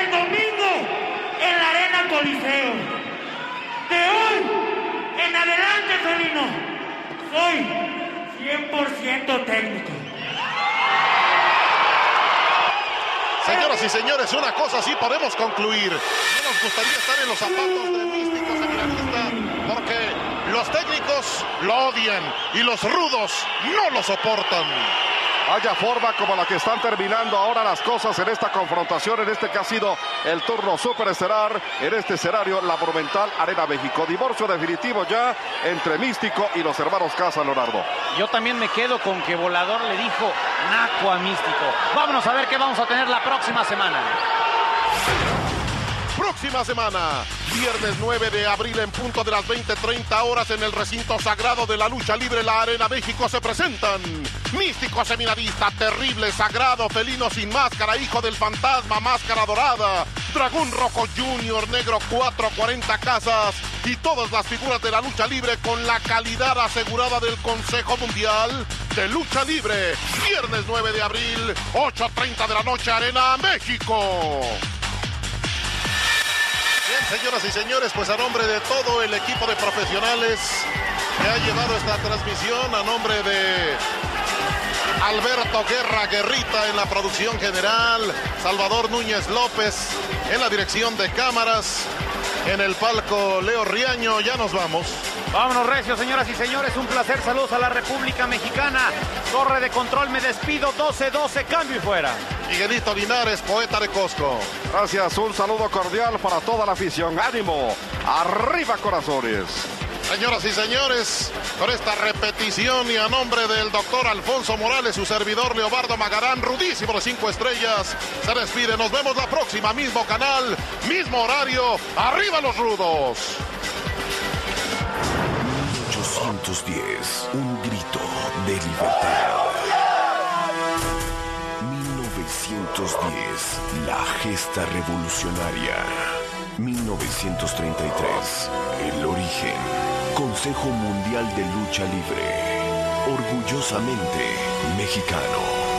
el domingo en la Arena Coliseo. De hoy en adelante, Felino, soy 100% técnico. Señoras y señores, una cosa sí podemos concluir. No nos gustaría estar en los zapatos de místicos Seminarista porque los técnicos lo odian y los rudos no lo soportan. Haya forma como la que están terminando ahora las cosas en esta confrontación, en este que ha sido el turno superestelar, en este escenario, la Monumental Arena México. Divorcio definitivo ya entre Místico y los hermanos Casa Leonardo. Yo también me quedo con que Volador le dijo naco a Místico. Vámonos a ver qué vamos a tener la próxima semana. Próxima semana, viernes 9 de abril en punto de las 20:30 horas en el recinto sagrado de la lucha libre, la Arena México, se presentan Místico Seminarista, Terrible, Sagrado, Felino sin máscara, Hijo del Fantasma, Máscara Dorada, Dragón Rojo Junior, Negro 440 Casas y todas las figuras de la lucha libre con la calidad asegurada del Consejo Mundial de Lucha Libre. Viernes 9 de abril, 8.30 de la noche, Arena México. Señoras y señores, pues a nombre de todo el equipo de profesionales que ha llevado esta transmisión, a nombre de Alberto Guerra Guerrita en la producción general, Salvador Núñez López en la dirección de cámaras, en el palco Leo Riaño, ya nos vamos. Vámonos, Recio, señoras y señores. Un placer. Saludos a la República Mexicana. Torre de control, me despido. 12-12, cambio y fuera. Miguelito Linares, poeta de Costco. Gracias, un saludo cordial para toda la afición. Ánimo, arriba corazones. Señoras y señores, por esta repetición y a nombre del doctor Alfonso Morales, su servidor Leobardo Magarán, rudísimo de cinco estrellas, se despide. Nos vemos la próxima, mismo canal, mismo horario. ¡Arriba los rudos! 1810, un grito de libertad. 1910, la gesta revolucionaria. 1933, el origen. Consejo Mundial de Lucha Libre. Orgullosamente mexicano.